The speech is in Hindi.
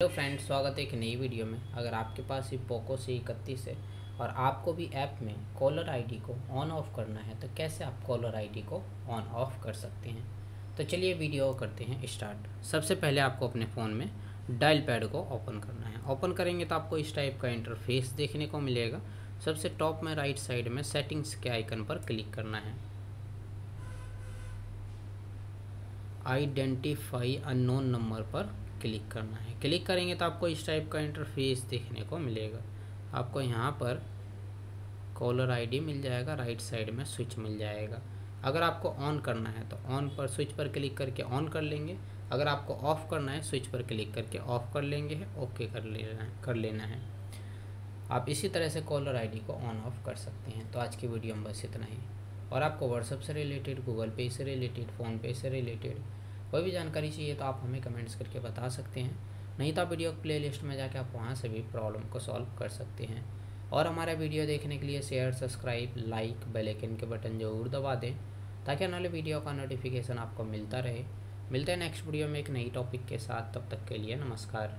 हेलो फ्रेंड्स, स्वागत है एक नई वीडियो में। अगर आपके पास ये पोको सी इकतीस है और आपको भी ऐप में कॉलर आईडी को ऑन ऑफ़ करना है तो कैसे आप कॉलर आईडी को ऑन ऑफ़ कर सकते हैं? तो चलिए वीडियो करते हैं स्टार्ट सबसे पहले आपको अपने फ़ोन में डायल पैड को ओपन करना है। ओपन करेंगे तो आपको इस टाइप का इंटरफेस देखने को मिलेगा। सबसे टॉप में राइट साइड में सेटिंग्स के आइकन पर क्लिक करना है। आइडेंटिफाई अननोन नंबर पर क्लिक करना है। क्लिक करेंगे तो आपको इस टाइप का इंटरफेस देखने को मिलेगा। आपको यहाँ पर कॉलर आईडी मिल जाएगा राइट साइड में स्विच मिल जाएगा। अगर आपको ऑन करना है तो ऑन पर स्विच पर क्लिक करके ऑन कर लेंगे। अगर आपको ऑफ़ करना है स्विच पर क्लिक करके ऑफ़ कर लेंगे। ओके कर लेना है, कर लेना है। आप इसी तरह से कॉलर आईडी को ऑन ऑफ़ कर सकते हैं। तो आज की वीडियो में बस इतना ही। और आपको व्हाट्सअप से रिलेटेड गूगल पे से रिलेटेड फ़ोनपे से रिलेटेड कोई भी जानकारी चाहिए तो आप हमें कमेंट्स करके बता सकते हैं। नहीं तो आप वीडियो प्ले लिस्ट में जाके आप वहाँ से भी प्रॉब्लम को सॉल्व कर सकते हैं। और हमारा वीडियो देखने के लिए शेयर सब्सक्राइब लाइक बेलेकिन के बटन ज़रूर दबा दें, ताकि आने वाले वीडियो का नोटिफिकेशन आपको मिलता रहे। मिलते हैं नेक्स्ट वीडियो में एक नई टॉपिक के साथ। तब तक के लिए नमस्कार।